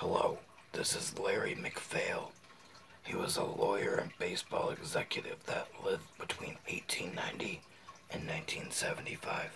Hello, this is Larry McPhail. He was a lawyer and baseball executive that lived between 1890 and 1975.